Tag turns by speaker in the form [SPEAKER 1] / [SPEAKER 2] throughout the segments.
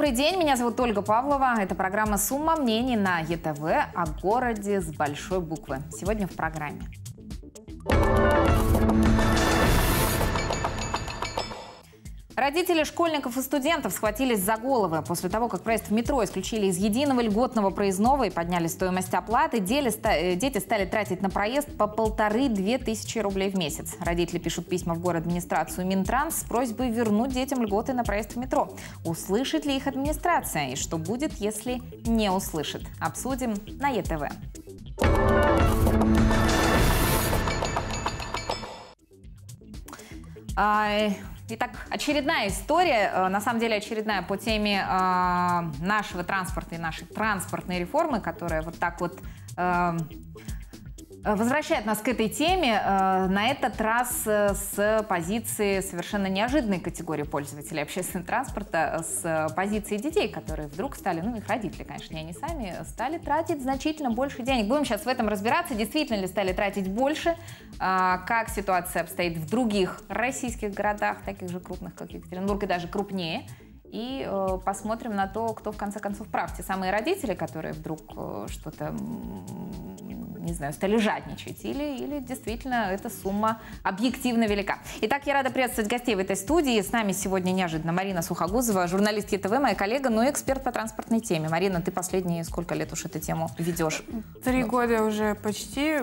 [SPEAKER 1] Добрый день, меня зовут Ольга Павлова. Это программа «Сумма мнений» на ЕТВ о городе с большой буквы. Сегодня в программе. Родители школьников и студентов схватились за головы. После того, как проезд в метро исключили из единого льготного проездного и подняли стоимость оплаты, э, дети стали тратить на проезд по полторы-две тысячи рублей в месяц. Родители пишут письма в город администрацию Минтранс с просьбой вернуть детям льготы на проезд в метро. Услышит ли их администрация и что будет, если не услышит? Обсудим на ЕТВ. Ай, Итак, очередная история, э, на самом деле очередная по теме э, нашего транспорта и нашей транспортной реформы, которая вот так вот э, возвращает нас к этой теме, э, на этот раз э, с позиции совершенно неожиданной категории пользователей общественного транспорта, с позиции детей, которые вдруг стали, ну их родители, конечно, не они сами, стали тратить значительно больше денег. Будем сейчас в этом разбираться, действительно ли стали тратить больше, как ситуация обстоит в других российских городах, таких же крупных, как Екатеринбург, и даже крупнее. И посмотрим на то, кто в конце концов прав. Те самые родители, которые вдруг что-то не знаю, стали жадничать, или, или действительно эта сумма объективно велика. Итак, я рада приветствовать гостей в этой студии. С нами сегодня неожиданно Марина Сухогузова, журналист ЕТВ, моя коллега, но и эксперт по транспортной теме. Марина, ты последние сколько лет уж эту тему ведешь?
[SPEAKER 2] Три года уже почти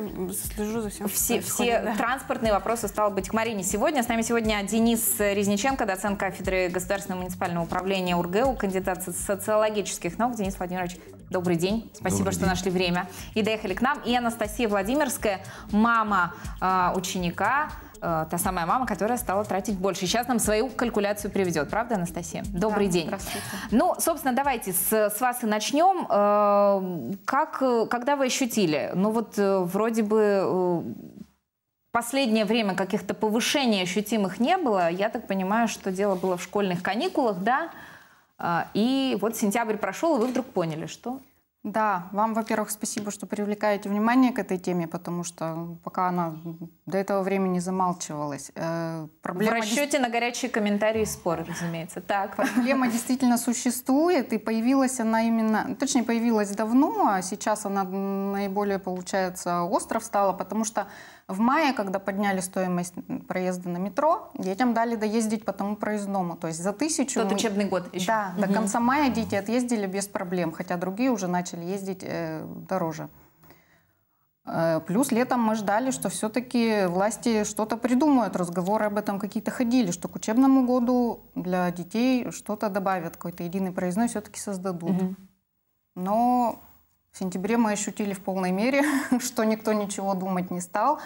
[SPEAKER 2] слежу за всем.
[SPEAKER 1] Все, все да. транспортные вопросы стало быть к Марине сегодня. С нами сегодня Денис Резниченко, доцент кафедры Государственного муниципального управления УрГЭУ, кандидат социологических наук. Денис Владимирович, добрый день. Спасибо, добрый что день. нашли время и доехали к нам. И Анастасия Владимирская, мама э, ученика, э, та самая мама, которая стала тратить больше. Сейчас нам свою калькуляцию приведет, правда, Анастасия? Добрый
[SPEAKER 2] да,
[SPEAKER 1] день.
[SPEAKER 2] Здравствуйте.
[SPEAKER 1] Ну, собственно, давайте с, с вас и начнем. Э, как, когда вы ощутили? Ну вот э, вроде бы э, последнее время каких-то повышений ощутимых не было. Я так понимаю, что дело было в школьных каникулах, да? Э, и вот сентябрь прошел, и вы вдруг поняли, что
[SPEAKER 2] да, вам, во-первых, спасибо, что привлекаете внимание к этой теме, потому что пока она до этого времени замалчивалась.
[SPEAKER 1] Э, проблема В расчете на горячие комментарии и споры, разумеется. Так.
[SPEAKER 2] Проблема действительно существует, и появилась она именно, точнее, появилась давно, а сейчас она наиболее, получается, остров стала, потому что в мае, когда подняли стоимость проезда на метро, детям дали доездить по тому проездному. То есть за тысячу...
[SPEAKER 1] Тот мы... учебный год еще.
[SPEAKER 2] Да, угу. до конца мая дети отъездили без проблем, хотя другие уже начали ездить э, дороже. Э, плюс летом мы ждали, что все-таки власти что-то придумают, разговоры об этом какие-то ходили, что к учебному году для детей что-то добавят, какой-то единый проездной все-таки создадут. Угу. Но в сентябре мы ощутили в полной мере, что никто ничего думать не стал.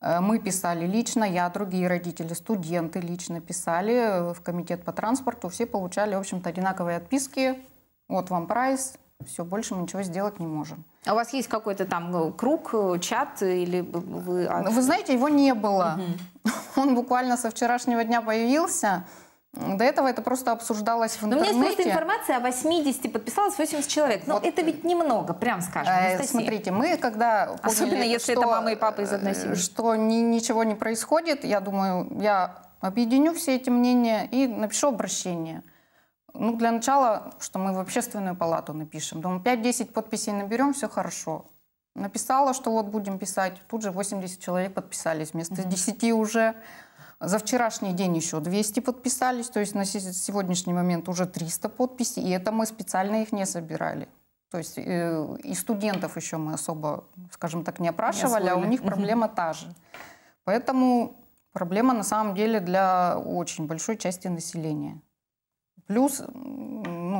[SPEAKER 2] Э, мы писали лично, я, другие родители, студенты лично писали в комитет по транспорту. Все получали, в общем-то, одинаковые отписки. Вот вам прайс, все, больше мы ничего сделать не можем.
[SPEAKER 1] А у вас есть какой-то там э, круг, э, чат или вы...
[SPEAKER 2] Вы знаете, его не было. Угу. Он буквально со вчерашнего дня появился. До этого это просто обсуждалось в интернете.
[SPEAKER 1] Но у меня есть просто информация о 80, подписалось 80 человек. Но вот. это ведь немного, прям скажем,
[SPEAKER 2] э, Смотрите, мы когда
[SPEAKER 1] поняли, Особенно если что, это мама и папа из одной семьи.
[SPEAKER 2] Что ни, ничего не происходит, я думаю, я объединю все эти мнения и напишу обращение. Ну, для начала, что мы в общественную палату напишем. Думаю, 5-10 подписей наберем, все хорошо. Написала, что вот будем писать. Тут же 80 человек подписались вместо mm-hmm. 10 уже. За вчерашний день еще 200 подписались, то есть на сегодняшний момент уже 300 подписей, и это мы специально их не собирали. То есть э, и студентов еще мы особо, скажем так, не опрашивали, не а у них проблема та же. Поэтому проблема на самом деле для очень большой части населения. Плюс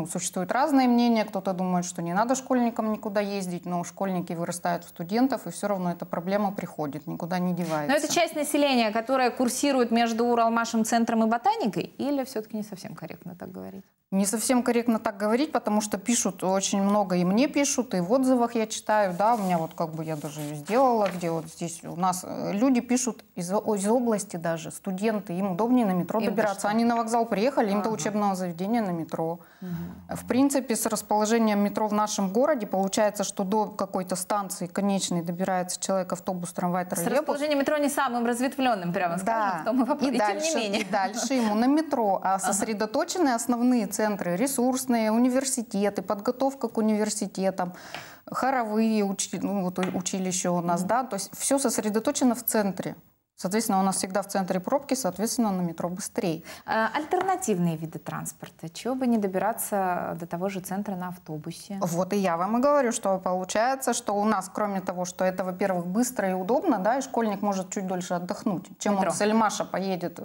[SPEAKER 2] ну, существуют разные мнения. Кто-то думает, что не надо школьникам никуда ездить, но школьники вырастают в студентов, и все равно эта проблема приходит, никуда не девается.
[SPEAKER 1] Но это часть населения, которая курсирует между Уралмашем центром и ботаникой, или все-таки не совсем корректно так говорить?
[SPEAKER 2] Не совсем корректно так говорить, потому что пишут очень много, и мне пишут, и в отзывах я читаю, да, у меня вот как бы я даже сделала, где вот здесь у нас э, люди пишут из, из области даже, студенты, им удобнее на метро им добираться. Они на вокзал приехали, им ага. до учебного заведения на метро. Угу. В принципе, с расположением метро в нашем городе получается, что до какой-то станции конечной добирается человек, автобус, трамвай,
[SPEAKER 1] С
[SPEAKER 2] троллейбус.
[SPEAKER 1] расположением метро не самым разветвленным, прямо скажем, в том и
[SPEAKER 2] и,
[SPEAKER 1] И,
[SPEAKER 2] дальше,
[SPEAKER 1] тем не менее.
[SPEAKER 2] и дальше ему на метро. А сосредоточены основные центры, ресурсные, университеты, подготовка к университетам, хоровые учи- ну, вот училища у нас, да, то есть все сосредоточено в центре. Соответственно, у нас всегда в центре пробки, соответственно, на метро быстрее.
[SPEAKER 1] А, Альтернативные виды транспорта. Чего бы не добираться до того же центра на автобусе?
[SPEAKER 2] Вот и я вам и говорю, что получается, что у нас, кроме того, что это, во-первых, быстро и удобно, да, и школьник может чуть дольше отдохнуть, чем
[SPEAKER 1] Метро.
[SPEAKER 2] он с Эльмаша поедет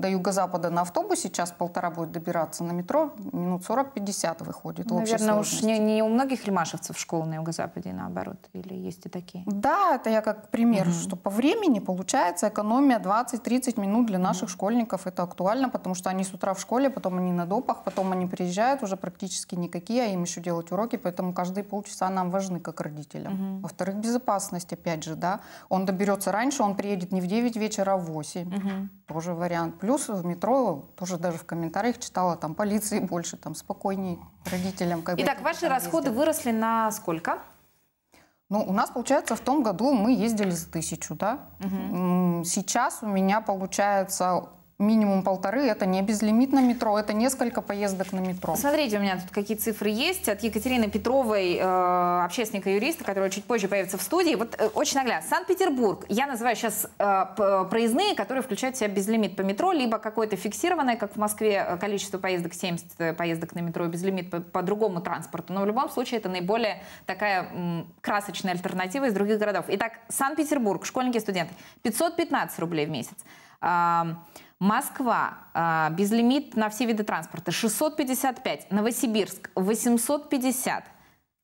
[SPEAKER 2] до юго-запада на автобусе, час-полтора будет добираться на метро, минут 40-50 выходит
[SPEAKER 1] Наверное, уж не, не у многих лимашевцев школы на юго-западе, наоборот. Или есть и такие?
[SPEAKER 2] Да, это я как пример, что по времени получается экономия 20-30 минут для наших школьников. Это актуально, потому что они с утра в школе, потом они на допах, потом они приезжают уже практически никакие, а им еще делать уроки, поэтому каждые полчаса нам важны как родителям. Во-вторых, безопасность, опять же, да. Он доберется раньше, он приедет не в 9 вечера, а в 8. Тоже вариант. Плюс в метро, тоже даже в комментариях читала, там полиции больше, там спокойней родителям. Как бы
[SPEAKER 1] Итак, ваши
[SPEAKER 2] там
[SPEAKER 1] расходы
[SPEAKER 2] ездят.
[SPEAKER 1] выросли на сколько?
[SPEAKER 2] Ну, у нас, получается, в том году мы ездили за тысячу, да? М, Сейчас у меня получается минимум полторы. Это не безлимитное метро, это несколько поездок на метро.
[SPEAKER 1] Смотрите, у меня тут какие цифры есть от Екатерины Петровой, э, общественника-юриста, которая чуть позже появится в студии. Вот э, очень наглядно. Санкт-Петербург. Я называю сейчас э, проездные, которые включают в себя безлимит по метро, либо какое-то фиксированное, как в Москве, э, количество поездок, 70 поездок на метро, безлимит по, по другому транспорту. Но в любом случае это наиболее такая м, красочная альтернатива из других городов. Итак, Санкт-Петербург, школьники и студенты, 515 рублей в месяц. Москва, а, безлимит на все виды транспорта 655, Новосибирск 850,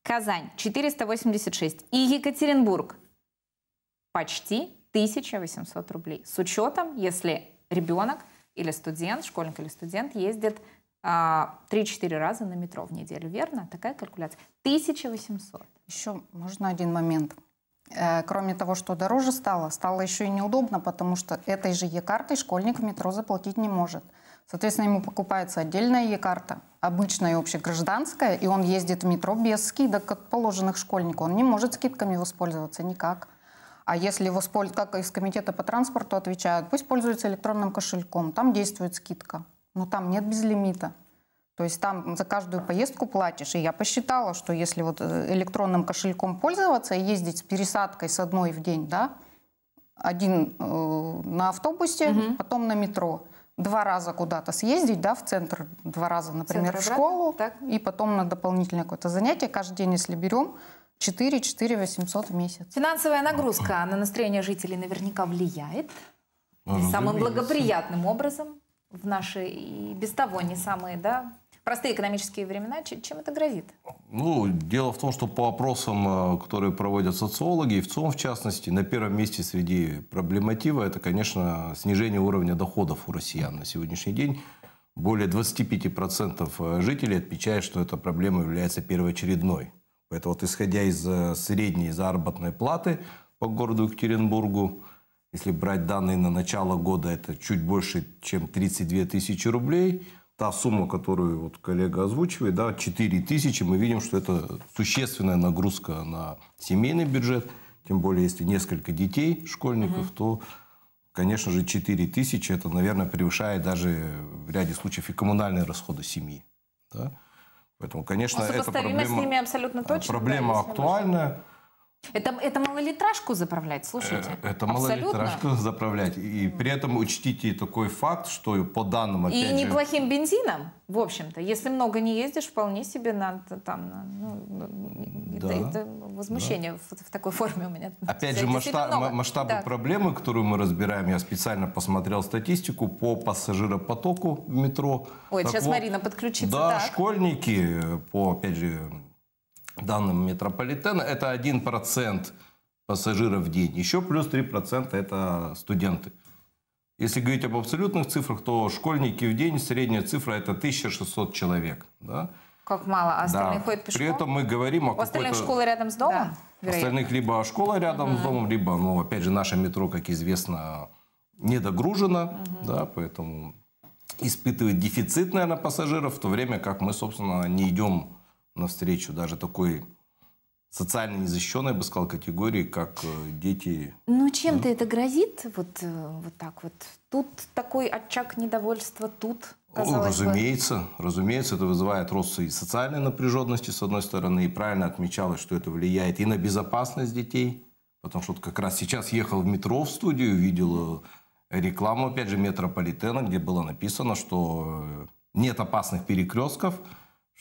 [SPEAKER 1] Казань 486 и Екатеринбург почти 1800 рублей. С учетом, если ребенок или студент, школьник или студент ездит а, 3-4 раза на метро в неделю, верно? Такая калькуляция. 1800.
[SPEAKER 2] Еще можно один момент. Э, Кроме того, что дороже стало, стало еще и неудобно, потому что этой же Е-картой школьник в метро заплатить не может. Соответственно, ему покупается отдельная Е-карта, обычная и общегражданская, и он ездит в метро без скидок, как положенных школьнику. Он не может скидками воспользоваться никак. А если воспольз- как из комитета по транспорту отвечают, пусть пользуется электронным кошельком, там действует скидка, но там нет безлимита. То есть там за каждую поездку платишь. И я посчитала, что если вот э, электронным кошельком пользоваться и ездить с пересадкой с одной в день, да, один э, на автобусе, потом на метро, два раза куда-то съездить, да, в центр, два раза, например,
[SPEAKER 1] Центр
[SPEAKER 2] в школу,
[SPEAKER 1] так.
[SPEAKER 2] и потом на дополнительное какое-то занятие. Каждый день, если берем, 4-4 800 в месяц.
[SPEAKER 1] Финансовая нагрузка на настроение жителей наверняка влияет
[SPEAKER 3] Ну,
[SPEAKER 1] самым благоприятным образом в наши и без того не самые да, простые экономические времена. Чем это грозит?
[SPEAKER 3] Ну, дело в том, что по опросам, э, которые проводят социологи, и в ЦОМ в частности, на первом месте среди проблематива это, конечно, снижение уровня доходов у россиян на сегодняшний день. Более 25% жителей отмечают, что эта проблема является первоочередной. Поэтому вот исходя из э, средней заработной платы по городу Екатеринбургу, если брать данные на начало года, это чуть больше, чем 32 тысячи рублей. Та сумма, которую вот коллега озвучивает, да, 4 тысячи, мы видим, что это существенная нагрузка на семейный бюджет. Тем более, если несколько детей, школьников, то, конечно же, 4 тысячи, это, наверное, превышает даже в ряде случаев и коммунальные расходы семьи. Да? Поэтому, конечно,
[SPEAKER 1] Ну,
[SPEAKER 3] это
[SPEAKER 1] сопоставимо с
[SPEAKER 3] проблема,
[SPEAKER 1] ними абсолютно точно.
[SPEAKER 3] проблема
[SPEAKER 1] да, если
[SPEAKER 3] актуальная.
[SPEAKER 1] Это, это малолитражку заправлять, слушайте.
[SPEAKER 3] Э, Это
[SPEAKER 1] Абсолютно.
[SPEAKER 3] малолитражку заправлять. И при этом учтите такой факт, что по данным,
[SPEAKER 1] И
[SPEAKER 3] же...
[SPEAKER 1] неплохим бензином, в общем-то. Если много не ездишь, вполне себе надо там... Ну,
[SPEAKER 3] Да.
[SPEAKER 1] это, это возмущение в, в такой форме у меня.
[SPEAKER 3] Опять же, масштаб- масштабы
[SPEAKER 1] Так.
[SPEAKER 3] проблемы, которую мы разбираем, я специально посмотрел статистику по пассажиропотоку в метро.
[SPEAKER 1] Ой,
[SPEAKER 3] Так
[SPEAKER 1] сейчас
[SPEAKER 3] вот,
[SPEAKER 1] Марина подключится.
[SPEAKER 3] Да,
[SPEAKER 1] так.
[SPEAKER 3] школьники, э, по, опять же, данным метрополитена, это 1% пассажиров в день. Еще плюс 3% это студенты. Если говорить об абсолютных цифрах, то школьники в день, средняя цифра это 1600 человек. Да?
[SPEAKER 1] Как мало, а остальные
[SPEAKER 3] Да.
[SPEAKER 1] ходят пешком?
[SPEAKER 3] При этом мы говорим о
[SPEAKER 1] У остальных школы рядом с домом?
[SPEAKER 2] Да.
[SPEAKER 1] вероятно?
[SPEAKER 3] Остальных либо школа рядом с домом, либо, ну, опять же, наше метро, как известно, недогружено, да, поэтому испытывает дефицит, наверное, пассажиров, в то время как мы, собственно, не идем навстречу даже такой социально незащищенной, я бы сказал, категории, как э, дети.
[SPEAKER 1] Ну, чем-то это грозит? Вот, э, вот так вот. Тут такой очаг недовольства, тут, казалось бы.
[SPEAKER 3] разумеется, разумеется, это вызывает рост и социальной напряженности, с одной стороны, и правильно отмечалось, что это влияет и на безопасность детей, потому что как раз сейчас ехал в метро в студию, видел э, рекламу, опять же, метрополитена, где было написано, что нет опасных перекрестков,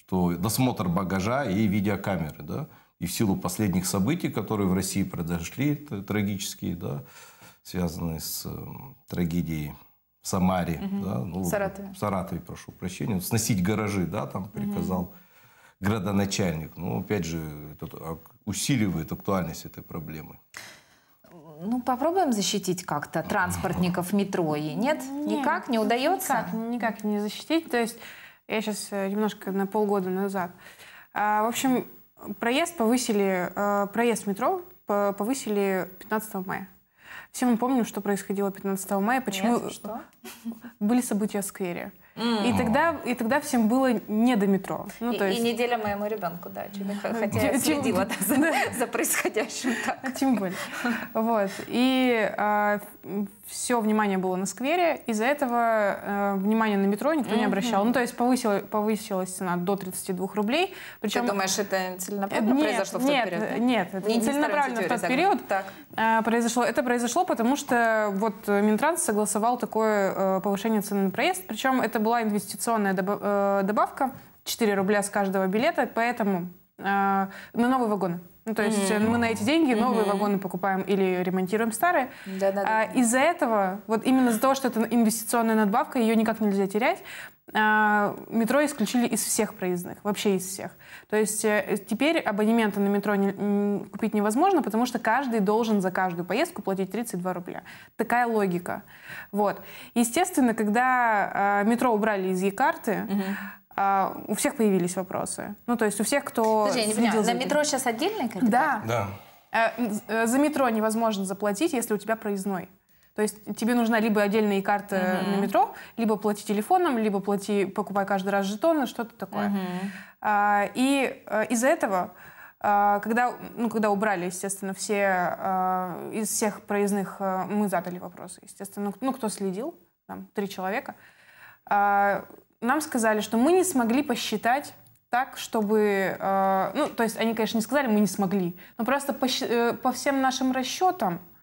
[SPEAKER 3] что досмотр багажа и видеокамеры, да, и в силу последних событий, которые в России произошли, трагические, да, связанные с э, трагедией в Самаре, да, ну,
[SPEAKER 1] В Саратове.
[SPEAKER 3] в Саратове, прошу прощения, сносить гаражи, да, там приказал градоначальник. Ну, опять же, это ак- усиливает актуальность этой проблемы.
[SPEAKER 1] Ну, попробуем защитить как-то транспортников метро. И нет? Никак? Не удается?
[SPEAKER 4] Никак, никак не защитить. То есть я сейчас немножко на полгода назад. А, в общем, проезд повысили, э, проезд метро по- повысили 15 мая. Все мы помним, что происходило 15 мая, почему
[SPEAKER 1] Нет? Что?
[SPEAKER 4] были события в сквере. И, тогда, и тогда всем было не до метро. Ну,
[SPEAKER 1] и,
[SPEAKER 4] то есть,
[SPEAKER 1] и неделя моему ребенку, да, хотя я следила за, за происходящим так.
[SPEAKER 4] Тем более. Вот. И все внимание было на сквере. Из-за этого э, внимание на метро никто не обращал. Ну, то есть повысила, повысилась цена до 32 рублей. Причем,
[SPEAKER 1] Ты думаешь, это
[SPEAKER 4] Э,
[SPEAKER 1] целенаправленно
[SPEAKER 4] нет,
[SPEAKER 1] произошло в тот
[SPEAKER 4] нет,
[SPEAKER 1] период?
[SPEAKER 4] Нет, это
[SPEAKER 1] Не-
[SPEAKER 4] целенаправленно в тот период.
[SPEAKER 1] Так.
[SPEAKER 4] А, произошло. Это произошло, потому что вот э, Минтранс согласовал такое э, повышение цены на проезд. Причем это была инвестиционная э, добавка 4 рубля с каждого билета, поэтому э, на новые вагоны. Ну, то есть э, мы на эти деньги новые вагоны покупаем или ремонтируем старые.
[SPEAKER 1] Да-да-да.
[SPEAKER 4] А, из-за этого, вот именно из-за того, что это инвестиционная надбавка, ее никак нельзя терять, метро исключили из всех проездных, вообще из всех. То есть э, теперь абонементы на метро не- купить невозможно, потому что каждый должен за каждую поездку платить 32 рубля. Такая логика. Вот. Естественно, когда а, метро убрали из Е-карты, а, у всех появились вопросы. Ну, то есть у всех, кто
[SPEAKER 1] Подожди, я не понимаю,
[SPEAKER 4] за этим.
[SPEAKER 1] метро сейчас отдельный капитал?
[SPEAKER 4] Да.
[SPEAKER 3] Да.
[SPEAKER 4] Э, э, За метро невозможно заплатить, если у тебя проездной. То есть тебе нужна либо отдельная карта на метро, либо плати телефоном, либо плати, покупай каждый раз жетоны, что-то такое. А, И э, из-за этого, а, когда, ну, когда убрали, естественно, все а, из всех проездных, а, мы задали вопросы, естественно, ну, кто следил, там, три человека, а, нам сказали, что мы не смогли посчитать так, чтобы... э, ну, то есть они, конечно, не сказали, мы не смогли, но просто по, э, по всем нашим расчетам а,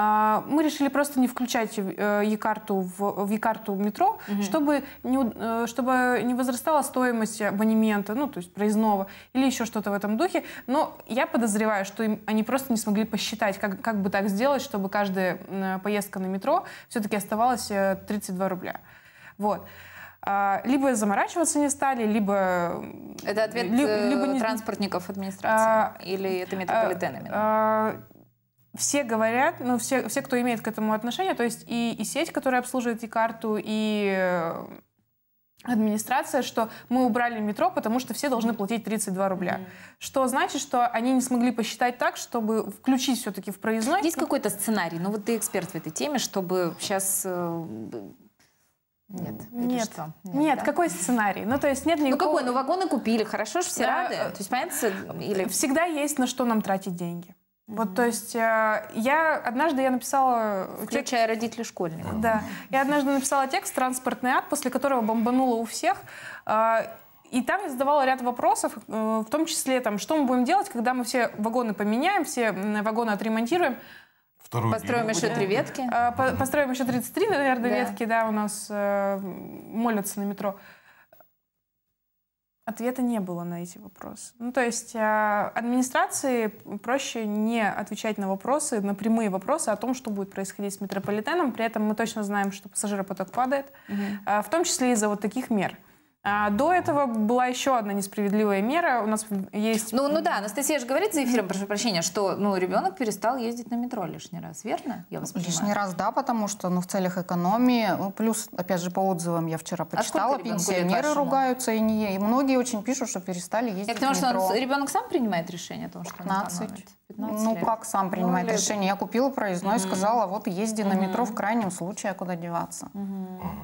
[SPEAKER 4] мы решили просто не включать э, e-карту в, в e-карту метро, чтобы, не, э, чтобы не возрастала стоимость абонемента, ну, то есть проездного, или еще что-то в этом духе. Но я подозреваю, что им, они просто не смогли посчитать, как, как бы так сделать, чтобы каждая м, поездка на метро все-таки оставалась э, 32 рубля. Вот. А, Либо заморачиваться не стали, либо...
[SPEAKER 1] Это ответ
[SPEAKER 4] ли-
[SPEAKER 1] э,
[SPEAKER 4] либо не-
[SPEAKER 1] транспортников администрации?
[SPEAKER 4] А,
[SPEAKER 1] Или это метрополитен именно?
[SPEAKER 4] А, все говорят, ну, все, все, кто имеет к этому отношение, то есть и, и сеть, которая обслуживает и карту, и э, администрация, что мы убрали метро, потому что все должны платить 32 рубля. Что значит, что они не смогли посчитать так, чтобы включить все-таки в проездной.
[SPEAKER 1] Есть какой-то сценарий? Ну вот ты эксперт в этой теме, чтобы сейчас... Нет. или
[SPEAKER 4] Нет.
[SPEAKER 1] что?
[SPEAKER 4] Нет,
[SPEAKER 1] да?
[SPEAKER 4] какой сценарий? Ну, то есть нет
[SPEAKER 1] Ну
[SPEAKER 4] никакого...
[SPEAKER 1] какой? Ну вагоны купили, хорошо, что все
[SPEAKER 4] Да,
[SPEAKER 1] рады.
[SPEAKER 4] э,
[SPEAKER 1] То есть, понятно, или...
[SPEAKER 4] Всегда есть на что нам тратить деньги. Вот, то есть э, я однажды я написала текст
[SPEAKER 1] Включая родителей школьников.
[SPEAKER 4] Да. Я однажды написала текст «Транспортный ад», после которого бомбануло у всех. А, И там я задавала ряд вопросов, э, в том числе, там, что мы будем делать, когда мы все вагоны поменяем, все вагоны отремонтируем,
[SPEAKER 3] Вторую
[SPEAKER 1] Построим
[SPEAKER 3] линию
[SPEAKER 1] еще три ветки.
[SPEAKER 4] По- построим еще 33, наверное,
[SPEAKER 1] Да.
[SPEAKER 4] ветки, да, у нас э, молятся на метро. Ответа не было на эти вопросы. Ну, то есть э, администрации проще не отвечать на вопросы, на прямые вопросы о том, что будет происходить с метрополитеном. При этом мы точно знаем, что пассажиропоток падает, э, в том числе из-за вот таких мер. А до этого была еще одна несправедливая мера. У нас есть...
[SPEAKER 1] Ну, ну да, Анастасия же говорит за эфиром, прошу прощения, что ну, ребенок перестал ездить на метро лишний раз, верно? Я вас
[SPEAKER 2] Лишний
[SPEAKER 1] понимаю.
[SPEAKER 2] раз, да, потому что, ну, в целях экономии, ну, плюс, опять же, по отзывам я вчера почитала,
[SPEAKER 1] А ребенку лет
[SPEAKER 2] пенсионеры ругаются, и, не, и многие очень пишут, что перестали ездить
[SPEAKER 1] Я к тому,
[SPEAKER 2] в
[SPEAKER 1] что
[SPEAKER 2] метро.
[SPEAKER 1] он- ребенок сам принимает решение о том, что он
[SPEAKER 2] 15.
[SPEAKER 1] экономит. 15
[SPEAKER 2] Ну
[SPEAKER 1] лет.
[SPEAKER 2] как сам принимает
[SPEAKER 1] лет.
[SPEAKER 2] решение? Я купила проездной, сказала, вот езди на метро в крайнем случае, а куда деваться.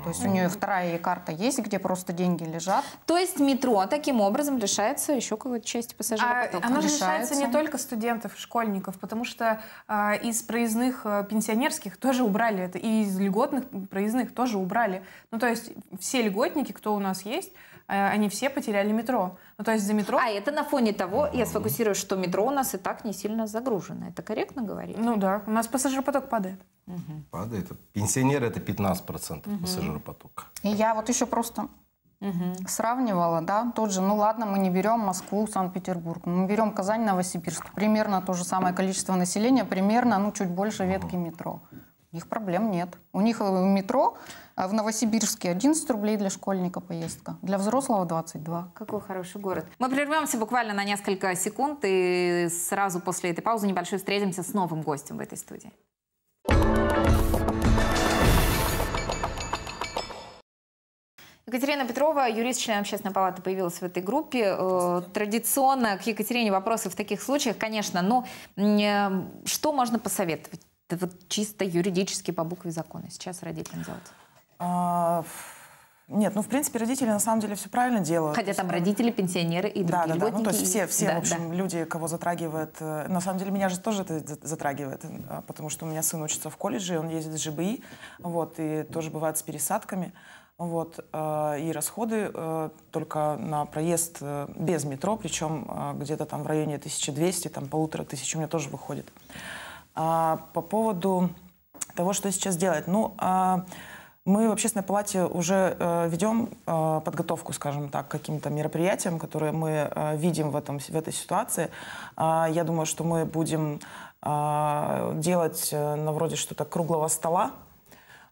[SPEAKER 2] То есть у нее вторая карта есть, где просто деньги лежат.
[SPEAKER 1] То есть метро таким образом лишается еще какой-то части
[SPEAKER 4] А
[SPEAKER 1] пассажиропотока.
[SPEAKER 4] оно лишается не только студентов, школьников, потому что а, из проездных а, пенсионерских тоже убрали это, и из льготных проездных тоже убрали. Ну, то есть все льготники, кто у нас есть, а, они все потеряли метро. Ну, то есть за метро...
[SPEAKER 1] А это на фоне того, я сфокусируюсь, что метро у нас и так не сильно загружено. Это корректно говорить?
[SPEAKER 4] Ну да, у нас пассажиропоток падает.
[SPEAKER 3] Падает. Пенсионеры это 15% пассажиропотока.
[SPEAKER 2] И я вот еще просто сравнивала, да, тот же, ну ладно, мы не берем Москву, Санкт-Петербург, мы берем Казань, Новосибирск, примерно то же самое количество населения, примерно, ну, чуть больше ветки метро. У них проблем нет. У них э, метро а в Новосибирске 11 рублей для школьника поездка, для взрослого 22.
[SPEAKER 1] Какой хороший город. Мы прервемся буквально на несколько секунд и сразу после этой паузы небольшой встретимся с новым гостем в этой студии. Екатерина Петрова, юрист, член Общественной палаты, появилась в этой группе. Э, Традиционно к Екатерине вопросы в таких случаях, конечно, но э, что можно посоветовать? Да вот чисто юридически по букве закона сейчас родителям делать.
[SPEAKER 5] А, Нет, ну, в принципе, родители на самом деле все правильно делают.
[SPEAKER 1] Хотя там родители, пенсионеры и
[SPEAKER 5] Да,
[SPEAKER 1] другие
[SPEAKER 5] да, да. Ну, то есть все, все
[SPEAKER 1] да,
[SPEAKER 5] в общем,
[SPEAKER 1] да.
[SPEAKER 5] люди, кого затрагивает. э, На самом деле меня же тоже это за- затрагивает, э, потому что у меня сын учится в колледже, он ездит с ЖБИ, вот, и тоже бывает с пересадками. Вот, э, и расходы э, только на проезд без метро, причем где-то там в районе 1200, там полутора тысяч у меня тоже выходит. А по поводу того, что сейчас делать. Ну, а, мы в общественной палате уже э, ведем э, подготовку, скажем так, к каким-то мероприятиям, которые мы э, видим в, этом, в этой ситуации. А, я думаю, что мы будем а, делать э, на вроде что-то круглого стола,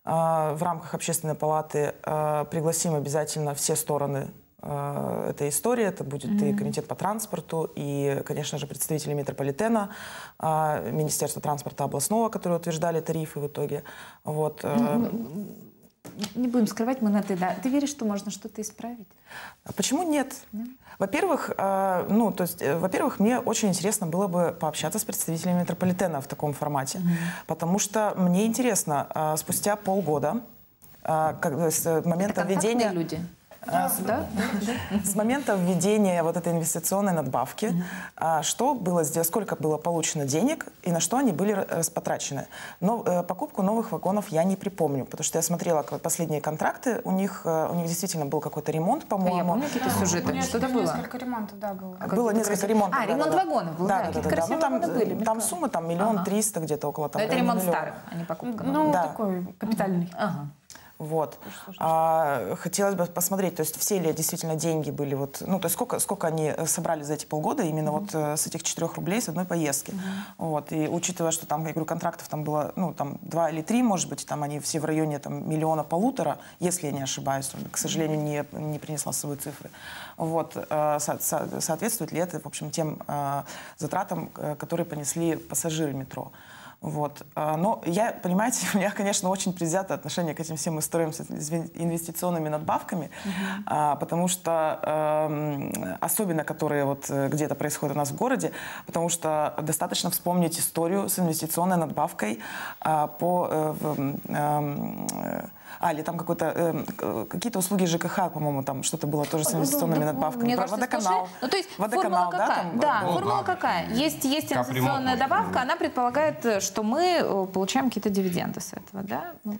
[SPEAKER 5] а, в рамках общественной палаты а, пригласим обязательно все стороны а, этой истории. Это будет и комитет по транспорту, и, конечно же, представители метрополитена, а, Министерство транспорта областного, которые утверждали тарифы в итоге. Вот. э,
[SPEAKER 1] Не будем скрывать, мы на ты, да. Ты веришь, что можно что-то исправить?
[SPEAKER 5] А Почему нет? Во-первых, э, ну, то есть, э, во-первых, мне очень интересно было бы пообщаться с представителями метрополитена в таком формате, потому что мне интересно, э, спустя полгода, как, с
[SPEAKER 1] Это
[SPEAKER 5] момента
[SPEAKER 1] контактные
[SPEAKER 5] введения...
[SPEAKER 1] люди.
[SPEAKER 5] А, с- С момента введения вот этой инвестиционной надбавки, а, что было сделано, сколько было получено денег и на что они были ра- расpoтрачены. Но э, покупку новых вагонов я не припомню, потому что я смотрела последние контракты, у них, э, у них действительно был какой-то ремонт,
[SPEAKER 1] Я
[SPEAKER 5] по-моему.
[SPEAKER 1] помню какие-то сюжеты,
[SPEAKER 4] Нет,
[SPEAKER 1] что-то было.
[SPEAKER 4] Несколько ремонтов, да, было.
[SPEAKER 1] А
[SPEAKER 5] было несколько ремонтов.
[SPEAKER 1] А,
[SPEAKER 5] да,
[SPEAKER 1] ремонт
[SPEAKER 5] да, да.
[SPEAKER 1] вагонов был, да,
[SPEAKER 5] да, да,
[SPEAKER 1] какие-то
[SPEAKER 5] да, да. Ну, там,
[SPEAKER 1] были,
[SPEAKER 5] э, там сумма там миллион
[SPEAKER 1] Ага.
[SPEAKER 5] триста где-то около там.
[SPEAKER 1] Но это ремонт
[SPEAKER 5] миллиона.
[SPEAKER 1] старых, а не покупка.
[SPEAKER 4] Ну.
[SPEAKER 5] Да.
[SPEAKER 4] такой капитальный.
[SPEAKER 1] Ага.
[SPEAKER 5] Вот. А, хотелось бы посмотреть, то есть все ли действительно деньги были вот, ну то есть сколько сколько они э, собрали за эти полгода именно вот э, с этих четырех рублей с одной поездки, вот. И учитывая, что там я говорю контрактов там было ну там два или три, может быть, там они все в районе там миллиона полутора, если я не ошибаюсь, к сожалению не не принесла с собой цифры, вот э, со- со- соответствует ли это в общем тем э, затратам, которые понесли пассажиры метро. Вот. А, Но я, понимаете, у меня, конечно, очень предвзятое отношение к этим всем историям с инве- инвестиционными надбавками, а, потому что, эм, особенно которые вот э, где-то происходят у нас в городе, потому что достаточно вспомнить историю с инвестиционной надбавкой а, по... э, э, а, или там какой-то, к- какие-то услуги ЖКХ, по-моему, там что-то было тоже с инвестиционными
[SPEAKER 1] Да,
[SPEAKER 5] надбавками.
[SPEAKER 1] Мне
[SPEAKER 5] Про
[SPEAKER 1] кажется,
[SPEAKER 5] водоканал.
[SPEAKER 1] Ну, то есть
[SPEAKER 5] Водоканал,
[SPEAKER 1] формула
[SPEAKER 5] да,
[SPEAKER 1] какая?
[SPEAKER 5] там
[SPEAKER 1] да,
[SPEAKER 3] был?
[SPEAKER 1] формула
[SPEAKER 3] Ну, да.
[SPEAKER 1] какая? Есть, есть инвестиционная добавка, она предполагает, э, что мы э, получаем какие-то дивиденды с этого, да? Ну,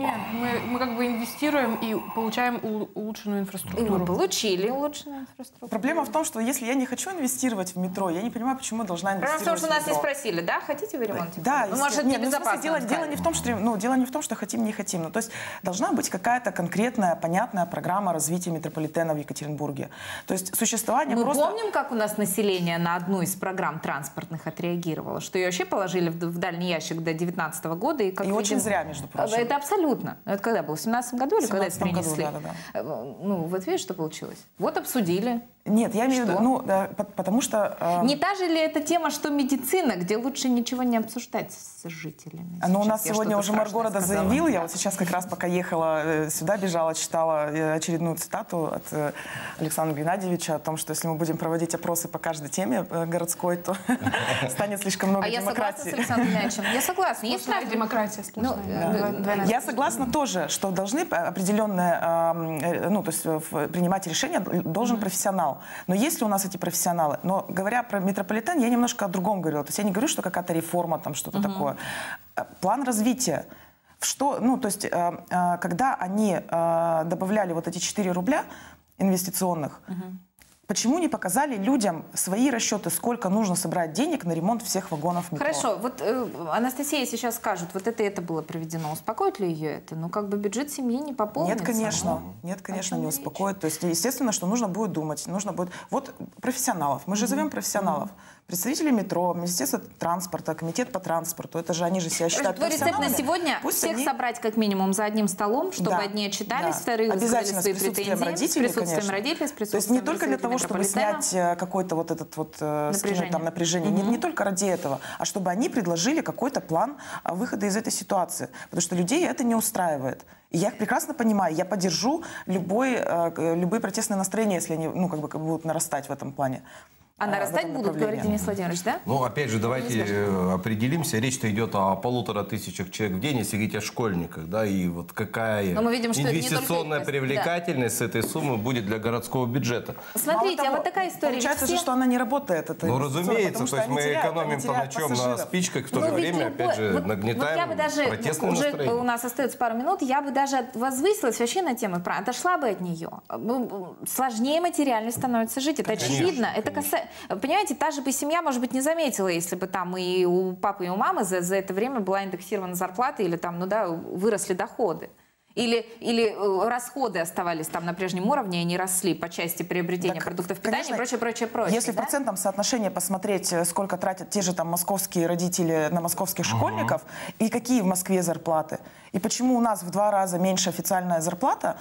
[SPEAKER 4] Нет, мы, мы как бы инвестируем и получаем улучшенную
[SPEAKER 1] И мы
[SPEAKER 4] инфраструктуру.
[SPEAKER 1] получили улучшенную инфраструктуру.
[SPEAKER 5] Проблема в том, что если я не хочу инвестировать в метро, я не понимаю, почему я должна
[SPEAKER 1] Проблема
[SPEAKER 5] инвестировать
[SPEAKER 1] в том, что нас не спросили, да, хотите вы ремонт?
[SPEAKER 5] Да,
[SPEAKER 1] ну, может.
[SPEAKER 5] Нет, ну,
[SPEAKER 1] небезопасно.
[SPEAKER 5] дело, дело не в том, что ну, дело не в том, что хотим, не хотим. То есть должна быть какая-то конкретная, понятная программа развития метрополитена в Екатеринбурге. То есть существование
[SPEAKER 1] Мы
[SPEAKER 5] просто
[SPEAKER 1] помним, как у нас население на одну из программ транспортных отреагировало, что ее вообще положили в, дальний ящик до 2019 года. И, как
[SPEAKER 5] И очень
[SPEAKER 1] видим,
[SPEAKER 5] зря, между прочим.
[SPEAKER 1] Это абсолютно. Это когда было? В 2017 году или когда это
[SPEAKER 5] 17 году,
[SPEAKER 1] принесли?
[SPEAKER 5] да-да-да.
[SPEAKER 1] Э, Ну, вот видишь, что получилось? Вот обсудили.
[SPEAKER 5] Нет, я имею в виду, ну, да, по- потому что... э,
[SPEAKER 1] Не та же ли эта тема, что медицина, где лучше ничего не обсуждать с жителями?
[SPEAKER 5] Ну, у
[SPEAKER 1] Сейчас
[SPEAKER 5] нас
[SPEAKER 1] я
[SPEAKER 5] сегодня уже мэр города
[SPEAKER 1] сказала.
[SPEAKER 5] заявил, я вот сейчас как раз пока ехала э, сюда, бежала, читала э, очередную цитату от э, Александра Геннадьевича о том, что если мы будем проводить опросы по каждой теме городской, то станет слишком много
[SPEAKER 1] А я согласна с
[SPEAKER 5] демократии.
[SPEAKER 1] Александром Геннадьевичем. Я согласна. Есть
[SPEAKER 4] Сплошная демократия сплошная.
[SPEAKER 1] Ну, э,
[SPEAKER 4] Двойная
[SPEAKER 5] Я согласна тоже, что должны определенные, э, ну, то есть принимать решения должен профессионал. Но есть ли у нас эти профессионалы? Но говоря про метрополитен, я немножко о другом говорила. То есть я не говорю, что какая-то реформа, там что-то такое. Э, План развития. Что, ну, то есть, э, э, когда они э, добавляли вот эти 4 рубля инвестиционных, почему не показали людям свои расчеты, сколько нужно собрать денег на ремонт всех вагонов метро?
[SPEAKER 1] Хорошо, вот э, Анастасия сейчас скажет, вот это и это было проведено. Успокоит ли ее это? Ну, как бы бюджет семьи не пополнится.
[SPEAKER 5] Нет, конечно. Нет, конечно,
[SPEAKER 1] чем
[SPEAKER 5] не
[SPEAKER 1] речь?
[SPEAKER 5] успокоит. То есть, естественно, что нужно будет думать. Нужно будет... Вот профессионалов. Мы же зовем профессионалов. Представители метро, Министерство транспорта, комитет по транспорту. Это же они же себя считают
[SPEAKER 1] Твой рецепт на сегодня
[SPEAKER 5] Пусть
[SPEAKER 1] всех
[SPEAKER 5] они-
[SPEAKER 1] собрать как минимум за одним столом, чтобы
[SPEAKER 5] Да,
[SPEAKER 1] одни отчитались,
[SPEAKER 5] да.
[SPEAKER 1] вторые
[SPEAKER 5] Обязательно
[SPEAKER 1] свои
[SPEAKER 5] с присутствием
[SPEAKER 1] претензии,
[SPEAKER 5] родителей,
[SPEAKER 1] с присутствием
[SPEAKER 5] конечно.
[SPEAKER 1] родителей, с
[SPEAKER 5] То есть
[SPEAKER 1] присутствием
[SPEAKER 5] не только для того, чтобы
[SPEAKER 1] представителей
[SPEAKER 5] снять э, какой-то вот этот вот э, скинуть
[SPEAKER 1] Напряжение.
[SPEAKER 5] там напряжение, не, не только ради этого, а чтобы они предложили какой-то план а, выхода из этой ситуации, потому что людей это не устраивает. И я их прекрасно понимаю, я поддержу любой, э, любые протестные настроения, если они, ну, как бы, как бы будут нарастать в этом плане.
[SPEAKER 1] А
[SPEAKER 5] э,
[SPEAKER 1] нарастать
[SPEAKER 5] этом
[SPEAKER 1] будут, говорит. Денис Владимирович, да?
[SPEAKER 3] Ну, опять же, давайте э, определимся. Речь-то идет о полутора тысячах человек в день, если говорить о школьниках, да, и вот какая
[SPEAKER 1] Но мы видим, что это только
[SPEAKER 3] инвестиционная
[SPEAKER 1] да.
[SPEAKER 3] привлекательность с этой суммы будет для городского бюджета.
[SPEAKER 1] Смотрите,
[SPEAKER 5] Мало
[SPEAKER 1] а
[SPEAKER 5] того,
[SPEAKER 1] вот такая история.
[SPEAKER 5] Получается же,
[SPEAKER 1] все-
[SPEAKER 5] что она не работает. эта
[SPEAKER 3] Ну, разумеется,
[SPEAKER 5] потому
[SPEAKER 3] то
[SPEAKER 5] что
[SPEAKER 3] есть мы
[SPEAKER 5] теряют-
[SPEAKER 3] экономим по ночам на
[SPEAKER 5] пассажиров.
[SPEAKER 3] спичках, в то
[SPEAKER 1] Ну,
[SPEAKER 3] же время,
[SPEAKER 1] любой-
[SPEAKER 3] опять же,
[SPEAKER 1] вот-
[SPEAKER 3] нагнетаем
[SPEAKER 1] вот я бы даже,
[SPEAKER 3] протестное
[SPEAKER 1] уже
[SPEAKER 3] настроение.
[SPEAKER 1] у нас остается пару минут, я бы даже возвысилась вообще на тему, про- отошла бы от нее. Ну, Сложнее материально становится жить, это
[SPEAKER 3] Конечно,
[SPEAKER 1] очевидно. Это
[SPEAKER 3] конечно.
[SPEAKER 1] Понимаете, та же бы семья, может быть, не заметила, если бы там и у папы, и у мамы за, за это время была индексирована зарплата или там, ну да, выросли доходы. Или, или э, расходы оставались там на прежнем уровне и не росли по части приобретения
[SPEAKER 5] Так,
[SPEAKER 1] продуктов питания
[SPEAKER 5] конечно,
[SPEAKER 1] и прочее, прочее, прочее.
[SPEAKER 5] Если в
[SPEAKER 1] да?
[SPEAKER 5] процентном соотношении посмотреть, э, сколько тратят те же там московские родители на московских школьников, и какие в Москве зарплаты, и почему у нас в два раза меньше официальная зарплата,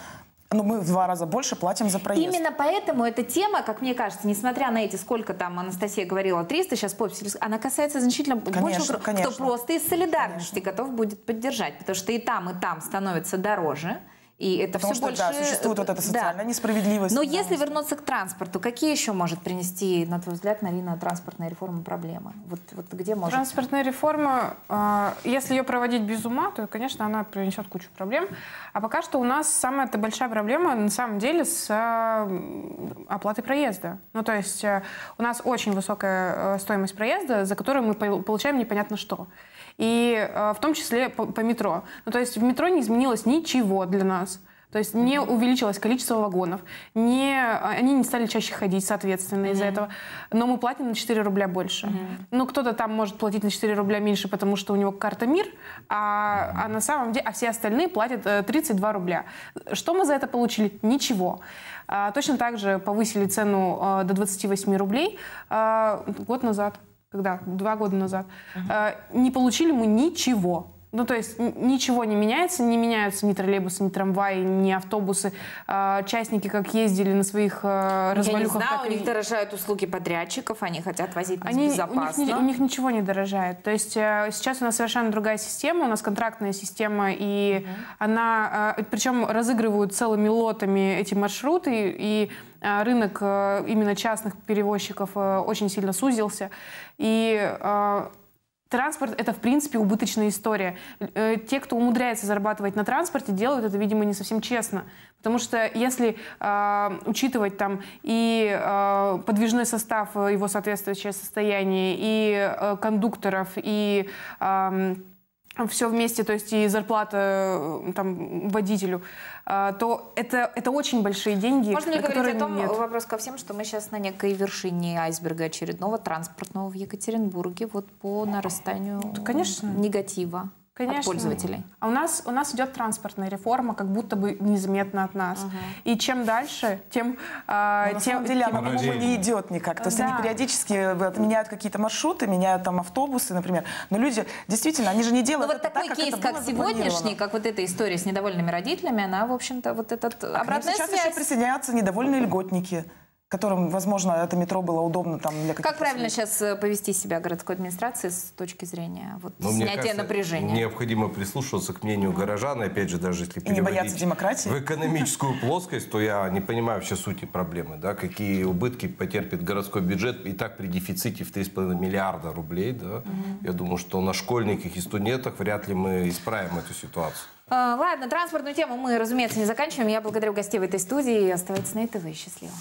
[SPEAKER 5] ну мы в два раза больше платим за проезд.
[SPEAKER 1] Именно поэтому эта тема, как мне кажется, несмотря на эти, сколько там Анастасия говорила, 300, сейчас подписи, она касается значительно
[SPEAKER 5] Конечно, конечно.
[SPEAKER 1] кто просто из солидарности готов будет поддержать, потому что и там, и там становится дороже. И это
[SPEAKER 5] Потому
[SPEAKER 1] все
[SPEAKER 5] что,
[SPEAKER 1] больше...
[SPEAKER 5] да, существует вот эта
[SPEAKER 1] Да.
[SPEAKER 5] социальная несправедливость.
[SPEAKER 1] Но
[SPEAKER 5] да,
[SPEAKER 1] если вернуться к транспорту, какие еще может принести, на твой взгляд, Нарина, транспортная реформа проблемы? Вот, вот где может...
[SPEAKER 4] Транспортная реформа, э, если ее проводить без ума, то, конечно, она принесет кучу проблем. А пока что у нас самая -то большая проблема, на самом деле, с э, оплатой проезда. Ну, то есть э, у нас очень высокая э, стоимость проезда, за которую мы пол- получаем непонятно что. И э, в том числе по, по метро. Ну, то есть в метро не изменилось ничего для нас. То есть не увеличилось количество вагонов, не, они не стали чаще ходить, соответственно, из-за этого. Но мы платим на 4 рубля больше. Ну, кто-то там может платить на 4 рубля меньше, потому что у него карта МИР, а, а на самом деле, а все остальные платят э, 32 рубля. Что мы за это получили? Ничего. А, точно так же повысили цену э, до 28 рублей э, год назад. Когда? Два года назад. Э, не получили мы ничего. Ну, то есть ничего не меняется, не меняются ни троллейбусы, ни трамваи, ни автобусы. А, частники как ездили на своих э,
[SPEAKER 1] Я не
[SPEAKER 4] развалюхах,
[SPEAKER 1] знаю,
[SPEAKER 4] так
[SPEAKER 1] у
[SPEAKER 4] и-
[SPEAKER 1] них дорожают услуги подрядчиков, они хотят возить
[SPEAKER 4] они, у, них,
[SPEAKER 1] безопасно.
[SPEAKER 4] ни- у них ничего не дорожает. То есть э, сейчас у нас совершенно другая система, у нас контрактная система, и она, э, причем разыгрывают целыми лотами эти маршруты, и э, рынок э, именно частных перевозчиков э, очень сильно сузился. И э, Транспорт — это, в принципе, убыточная история. Э, Те, кто умудряется зарабатывать на транспорте, делают это, видимо, не совсем честно. Потому что если э, учитывать там и э, подвижной состав, э, его соответствующее состояние, и э, кондукторов, и все вместе, то есть и зарплата э, там, водителю, э, то это, это очень большие деньги,
[SPEAKER 1] Можно ли говорить о том,
[SPEAKER 4] нет.
[SPEAKER 1] вопрос ко всем, что мы сейчас на некой вершине айсберга очередного транспортного в Екатеринбурге вот по нарастанию
[SPEAKER 4] конечно.
[SPEAKER 1] негатива от
[SPEAKER 4] Конечно.
[SPEAKER 1] пользователей?
[SPEAKER 4] А у нас, у нас идет транспортная реформа, как будто бы незаметно от нас. И чем дальше, тем... а,
[SPEAKER 5] Но на
[SPEAKER 4] тем-
[SPEAKER 5] самом деле
[SPEAKER 4] тем-
[SPEAKER 5] она, по-моему, не идет никак. То есть
[SPEAKER 4] Да.
[SPEAKER 5] они периодически отменяют какие-то маршруты, меняют там автобусы, например. Но люди, действительно, они же не
[SPEAKER 1] Ну
[SPEAKER 5] делают
[SPEAKER 1] вот
[SPEAKER 5] это
[SPEAKER 1] такой
[SPEAKER 5] так,
[SPEAKER 1] кейс, как
[SPEAKER 5] было
[SPEAKER 1] сегодняшний, как вот эта история с недовольными родителями, она, в общем-то, вот этот
[SPEAKER 5] К ним
[SPEAKER 1] обратная
[SPEAKER 5] сейчас
[SPEAKER 1] связь.
[SPEAKER 5] еще присоединяются недовольные льготники которым, возможно, это метро было удобно там для каких-то...
[SPEAKER 1] Как правильно сейчас повести себя городской администрации с точки зрения вот,
[SPEAKER 3] Ну, мне
[SPEAKER 1] снятия
[SPEAKER 3] кажется,
[SPEAKER 1] напряжения?
[SPEAKER 3] Необходимо прислушиваться к мнению горожан. И опять же, даже если
[SPEAKER 5] И не бояться демократии.
[SPEAKER 3] в экономическую плоскость, то я не понимаю вообще сути проблемы. Да? Какие убытки потерпит городской бюджет и так при дефиците в 3,5 миллиарда рублей. Да? Я думаю, что на школьниках и студентах вряд ли мы исправим эту ситуацию.
[SPEAKER 1] А, ладно, транспортную тему мы, разумеется, не заканчиваем. Я благодарю гостей в этой студии. Оставайтесь на ИТВ. Счастливо.